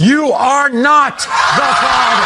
You are not the Father.